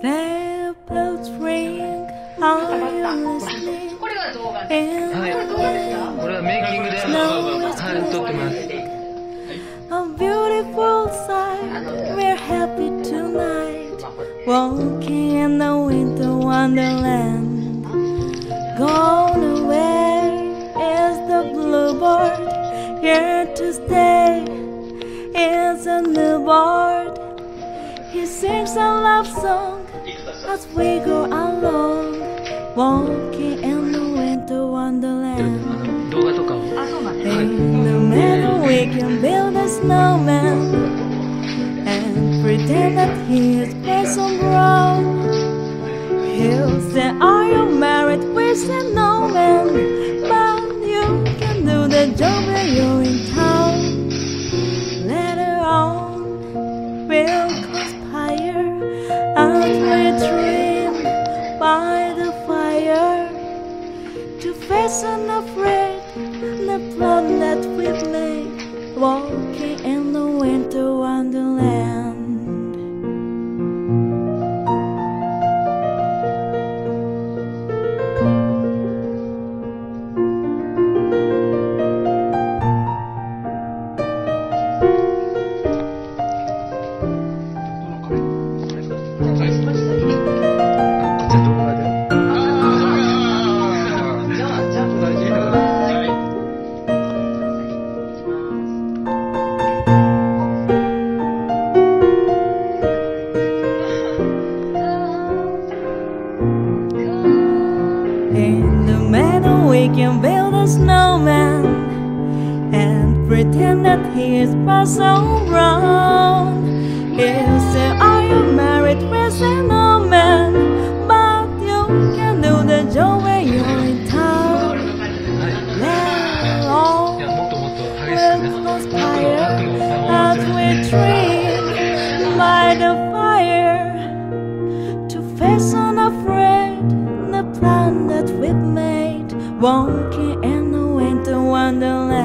Sleigh bells ring, are you listening? これが動画です。 In はい。これ動画ですかこれはメイキングで、はい、撮ってます。 a beautiful sight, we're happy tonight, walking in the winter wonderland. Gone away is the bluebird, here to stay is a new bird. He sings a love song as we go along, walking in the winter wonderland. In the meadow we can build a snowman and pretend that he is Parson Brown. He'll say, Are you married with a snowman? By the fire to face unafraid the plan that we've made, walking can build a snowman and pretend that he is Parson Brown. He'll say, Are you married, with and no? But you can do the job when you're in town. Let all will conspire that we dream by the fire to face unafraid the plan that we've made walking in the winter wonderland.